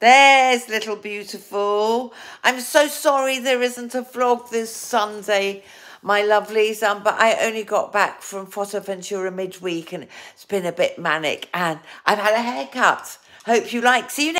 There's little beautiful. I'm so sorry there isn't a vlog this Sunday, my lovelies, um, but I only got back from Fuerteventura midweek and it's been a bit manic and I've had a haircut. Hope you like. See you next